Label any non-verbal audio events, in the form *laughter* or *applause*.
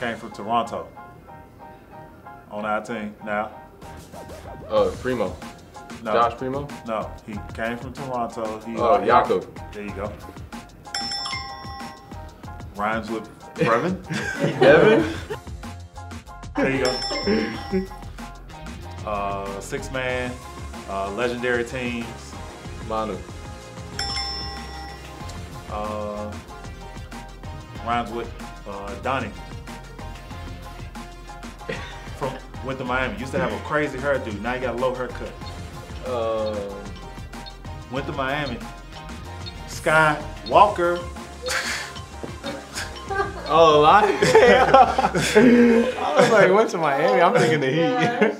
came from Toronto. On our team now. Uh, Primo. No. Josh Primo. No, he came from Toronto. He Uh, Jakob. There you go. Rhymes with Brevin. *laughs* Evan. there you go. Uh, six man, uh, legendary teams. Manu. Uh, rhymes with uh, Donnie went to Miami. Used to have a crazy hairdo. Now you got a low haircut. Uh, went to Miami. Sky Walker. *laughs* oh, a lot. *laughs* I was like, went to Miami. I'm thinking the Heat.